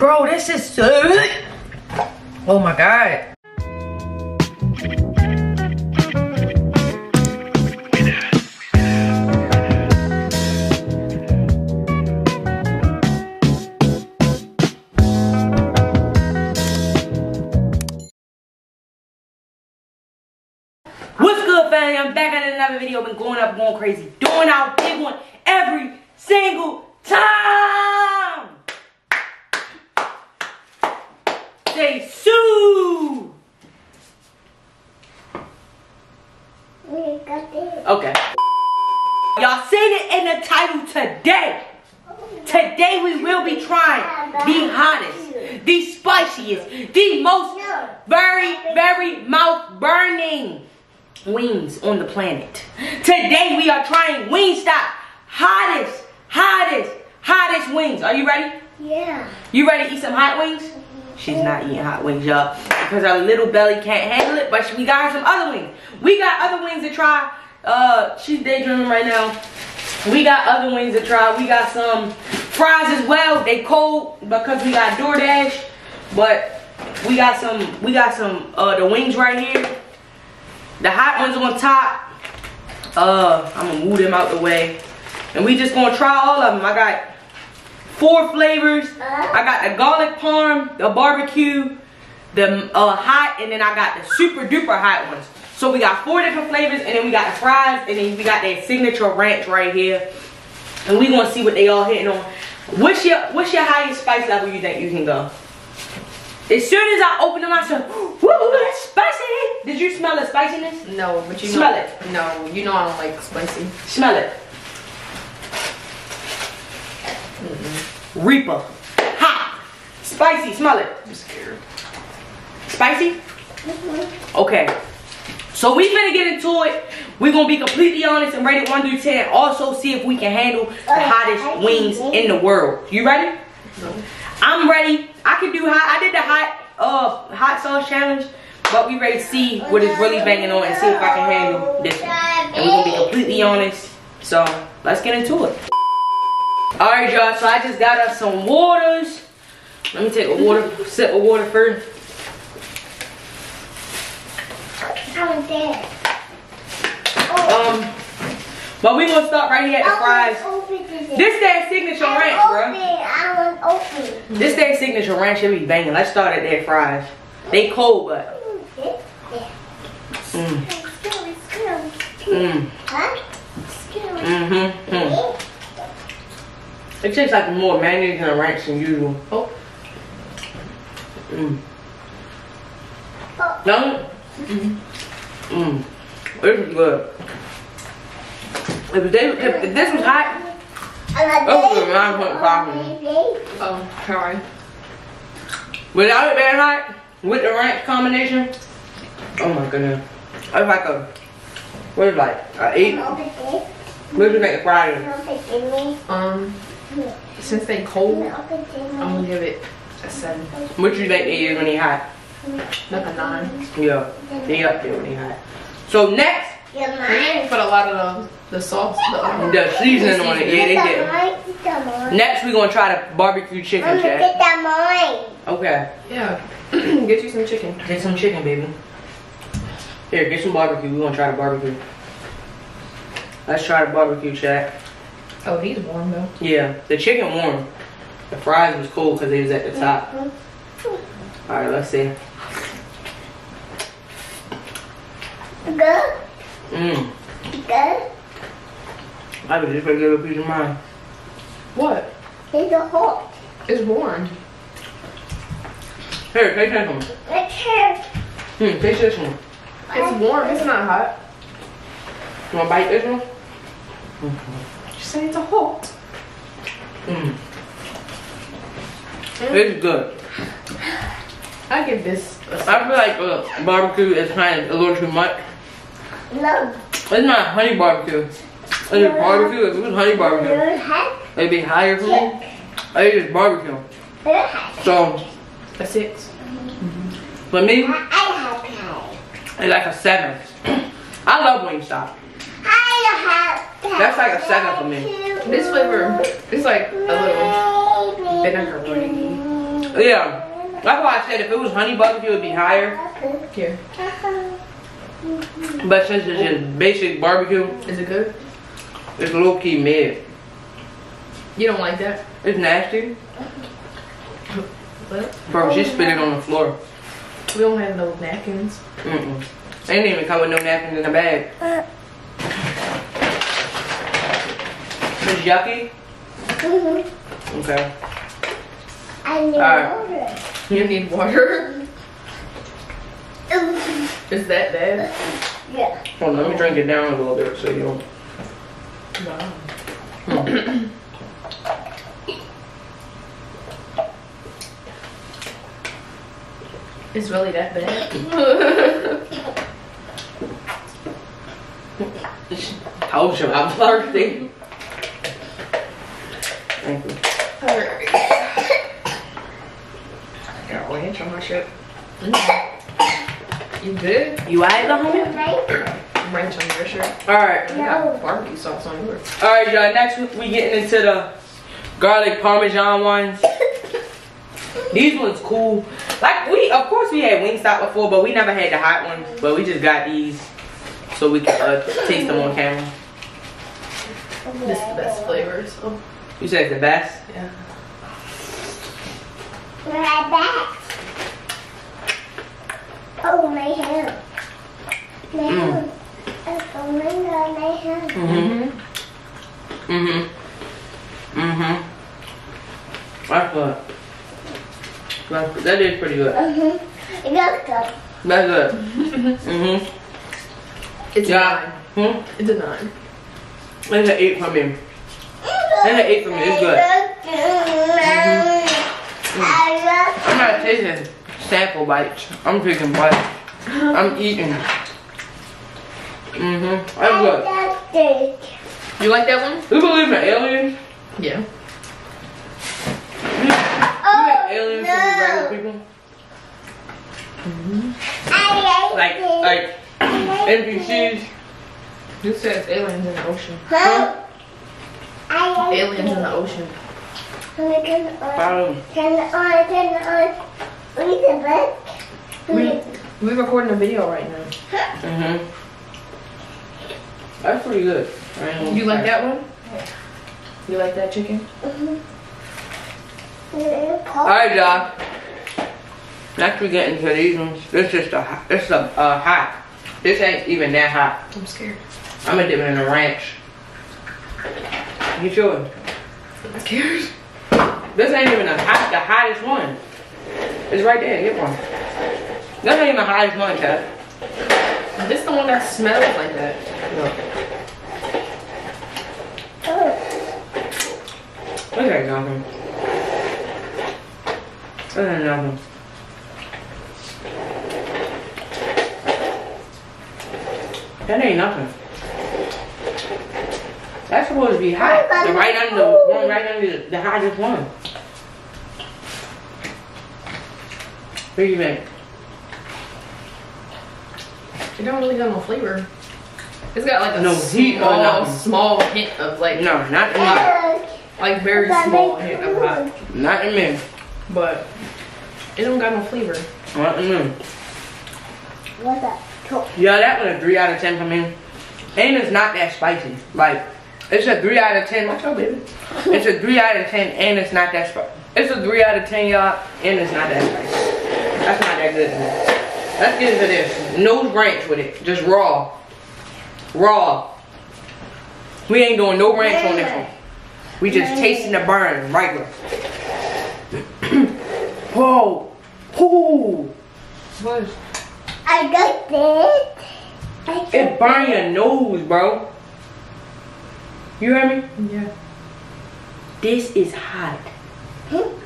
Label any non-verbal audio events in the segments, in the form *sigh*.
Bro, this is so. Oh my god. What's good, family? I'm back at another video. Been going up, going crazy, doing our big one every single time. Say Sue. Okay. Y'all seen it in the title today. Today we will be trying the hottest, the spiciest, the most very, very mouth burning wings on the planet. Today we are trying Wingstop hottest, hottest, hottest wings. Are you ready? Yeah. You ready to eat some hot wings? She's not eating hot wings, y'all, because her little belly can't handle it. But we got her some other wings. We got other wings to try. Uh, she's daydreaming right now. We got other wings to try. We got some fries as well. They cold because we got DoorDash, but we got some. We got some. Uh, the wings right here. The hot ones on top. Uh, I'm gonna move them out the way, and we just gonna try all of them. I got four flavors. I got the garlic parm, the barbecue, the uh, hot, and then I got the super duper hot ones. So we got four different flavors, and then we got the fries, and then we got that signature ranch right here. And we gonna see what they all hitting on. What's your what's your highest spice level you think you can go? As soon as I open them, I said, *gasps* "Woo, that's spicy!" Did you smell the spiciness? No, but you Smell know, it. No, you know I don't like spicy. Smell it. Reaper. Hot. Spicy. Smell it. I'm scared. Spicy? Okay. So we finna get into it. We're gonna be completely honest and rate it 1 through 10. Also see if we can handle the hottest wings in the world. You ready? No. I'm ready. I can do hot. I did the hot uh hot sauce challenge. But we ready to see what is really banging on and see if I can handle this one. And we're gonna be completely honest. So let's get into it. Alright y'all, so I just got us some waters. Let me take a water sip of water first. I'm there. Um but we gonna start right here at the fries. This that signature ranch, bro. I open. This that signature ranch should be banging. Let's start at that fries. They cold, but mm, mm, mm-hmm. Mm. It tastes like more mayonnaise than a ranch than usual. Oh. Mm. Don't it? Mm. This is good. If, they, if, if this was hot, Oh, good, mine went popping. Oh, sorry. without it being hot, with the ranch combination, oh my goodness. It's like a, what is it like, a eight? What do you make the fries? Um, since they cold, I'm gonna give it a seven, What you think they is when they hot? like a nine. Yeah, they up there when they hot. So next, They ain't put a lot of the, the sauce. The, um, the seasoning on it, yeah, they did. Next, we gonna try the barbecue chicken, Get that mine. Okay, yeah, *clears throat* get you some chicken. get some chicken, baby. Here, get some barbecue. We're gonna try the barbecue. Let's try the barbecue, chat. Oh, he's warm though. Yeah, the chicken warm. The fries was cool because they was at the top. Mm-hmm. All right, let's see. Good. Mmm. Good. I was just gonna give a piece of mine. What? It's a hot. It's warm. Here, taste this one. Let's have. Hmm, taste this one. It's warm. It's not hot. You wanna bite this one? Just say it's a hot. Mmm. It's good. I give this. A I feel like uh, barbecue is kind of a little too much. No. It's not honey barbecue. It's just barbecue. If it was honey barbecue, Good it'd be higher for me. It's just barbecue. Good. So, a six. for me, I it's like a seven. *clears throat* I love Wingstop. That's like a seven for me. This flavor is like a little vinegar Yeah. That's why I said if it was honey barbecue, it would be higher. Here. But since it's just basic barbecue, Is it good? it's low key mid. You don't like that? It's nasty. But Bro, she spit it on the floor. we don't have no napkins. Mm-mm. They didn't even come with no napkins in the bag. It's yucky? Mm-hmm. Okay. I need Alright. water. You need water? Mm-hmm. Mm-hmm. Is that bad? Yeah. Hold on, let me drink it down a little bit so you don't. Wow. It's really that bad? Told you I'm thirsty. Thank you. Alright. Got ranch on my shit. You good? You alright, the homie? Right? Ranch on your shirt. Alright. You got barbecue sauce on yours. Alright, y'all. Next week we getting into the garlic parmesan ones. These ones cool. Like we, of course, we had Wingstop before, but we never had the hot ones. But we just got these so we can uh, taste them on camera. This is the best flavor, so You said it's the best. yeah. Right back. Oh, my hand. My Mm. hand. Oh, my God, my hand. Mm-hmm. Mm-hmm. Mm-hmm. That's good. That's, that is pretty good. Mm-hmm. It looks good. That's good. *laughs* mm-hmm. It's Yeah. a nine. Hmm? It's a nine. It's an eight from me. It's an eight from me. It's good. I'm not taking sample bites. I'm taking bites. I'm eating. Mm-hmm. That's good. You like that one? You believe in aliens? Yeah. You think aliens can be regular people? Like, like NPCs? You said aliens in the ocean. Huh? Aliens in the ocean. Um, Turn it on, turn it on. Read the book. We we're recording a video right now. mm-hmm. That's pretty good. I You like that one? You like that chicken? Alright, y'all. Next we get into these ones. This is the hot. This is a uh, hot. This ain't even that hot. I'm scared. I'm gonna dip it in a ranch. You sure? I'm. This ain't even the hot, the hottest one. It's right there. Get one. This ain't even the hottest one, Chad. This the one that smells like that. Look. Look at nothing. Look nothing. That ain't nothing. That's supposed to be hot. The right under one right under the, the hottest one. What do you think? It don't really got no flavor. It's got like a No heat or small, nothing. small hint of like, No, not in me. like very small hint of hot, Not in me. but it don't got no flavor. Not in me. What's up? Yeah, that was a 3 out of 10 for me. And it's not that spicy. Like, it's a 3 out of 10. Watch out, baby. It's a 3 out of 10 and it's not that spicy. It's a 3 out of 10, y'all, and it's not that spicy. That's not that good. Let's get into this. No ranch with it. Just raw. Raw. We ain't doing no ranch on this one. We just tasting the burn, regular. *clears throat* Whoa. Whoa. What? I got this. I It burn your nose, bro. You hear me? Yeah. This is hot. Hmm?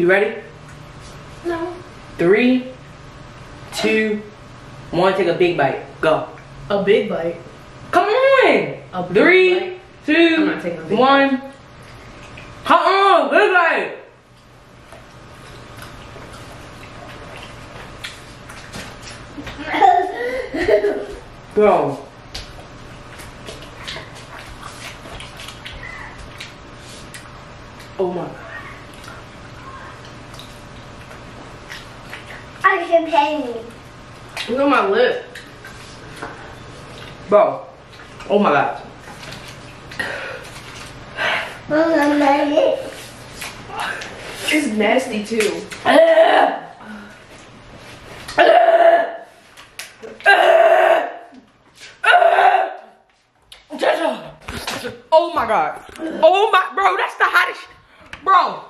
You ready? No. Three, two, one. Take a big bite. Go. A big bite. Come on. A big Three, bite? two, I'm not taking a big one. Come on, big bite. *laughs* Bro. Oh my pay me. Look at my lip. Bro. Oh my god. Mama, my lips. It's nasty too. Oh my god. Oh my bro, that's the hottest bro.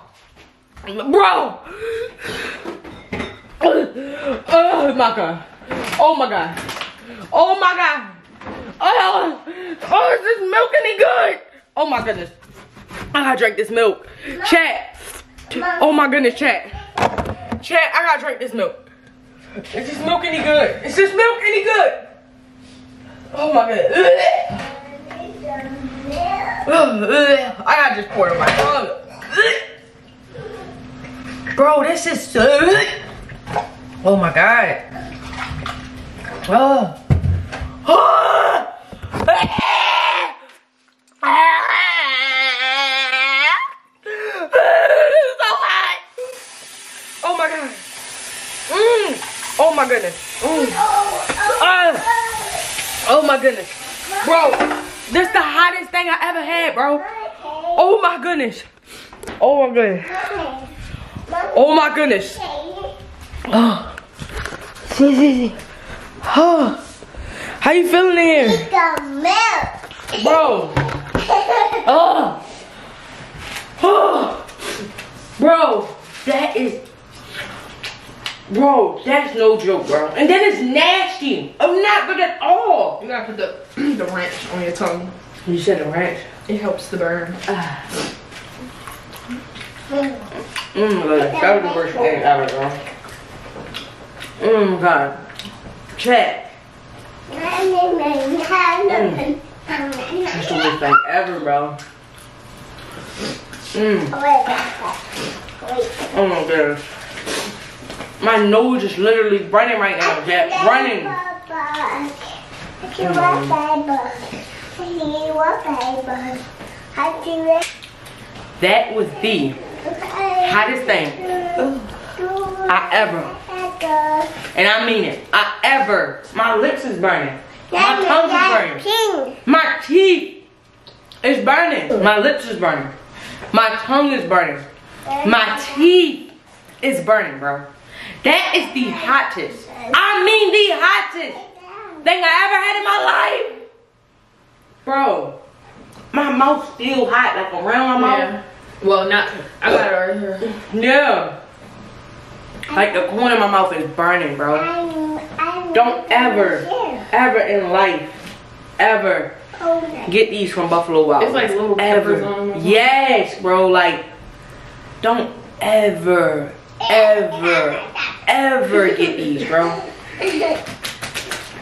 Bro. Oh my god. Oh my god. Oh my god. Oh, oh, is this milk any good? Oh my goodness. I gotta drink this milk. Chat. Oh my goodness, chat. Chat, I gotta drink this milk. Is this milk any good? Is this milk any good? Oh my god. I gotta just pour it in my tongue. Bro, this is so. Oh my god. Oh. Oh. Oh my god. Mm. Oh my goodness. Mm. Ah. Oh my goodness. Bro, this is the hottest thing I ever had, bro. Oh my goodness. Oh, oh my goodness. Oh my goodness. Oh. See, see, see. Oh. How you feeling in here? The milk. Bro. *laughs* Oh. Oh. Bro, that is. Bro, that's no joke, bro. And then it's nasty. I'm not good at all. You gotta put the *clears throat* the ranch on your tongue. You said the ranch. It helps the burn. Ah. Mm, good. That was the worst thing ever, bro. Mm, God. Check. Chat. That's the worst thing ever, bro. Mm. Oh my goodness. My nose is literally running right now, Jack. Running. That was the hottest thing I ever, and I mean it, I ever. My lips is burning. My tongue is burning. My teeth is burning. My lips is burning. My tongue is burning. My teeth is burning, bro. That is the hottest. I mean the hottest thing I ever had in my life. Bro, my mouth still hot, like around my mouth. Yeah. Well, not. I got it right here. Yeah. Like the corner of my mouth is burning, bro. Don't ever, ever in life, ever get these from Buffalo Wild. It's like little ever. peppers on them. Yes, bro. Like, don't ever, ever, ever get these, bro.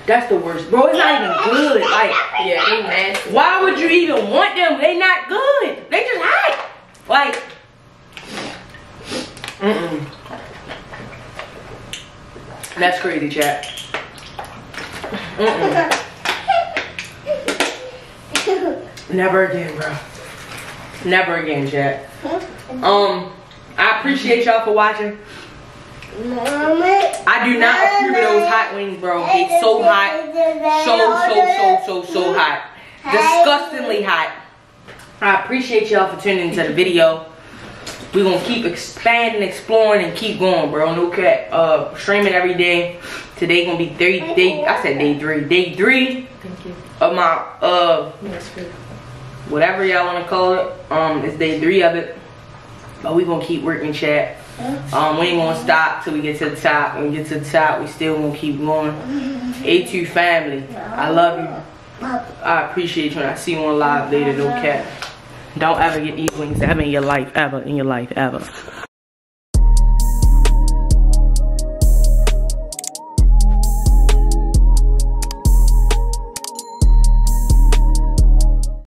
That's the worst, bro. It's not even good. Like, Yeah, they nasty. why would you even want them? They not good. They just hot. Like, mm-mm. That's crazy, chat. Mm-mm. Never again, bro. Never again, chat. Um, I appreciate y'all for watching. I do not approve of those hot wings, bro. It's so hot. So, so, so, so, so hot. Disgustingly hot. I appreciate y'all for tuning into the video. We're gonna keep expanding, exploring, and keep going, bro. No cat. Uh, streaming every day. Today gonna be three day. I said day three. Day three Thank you. of my uh whatever y'all want to call it. Um, it's day three of it. But we gonna keep working, chat. Um, we ain't gonna stop till we get to the top. When we get to the top, we still gonna keep going. A2 family, I love you. I appreciate you, and I see you on live later. No cap. Don't ever get these wings ever in your life, ever in your life, ever.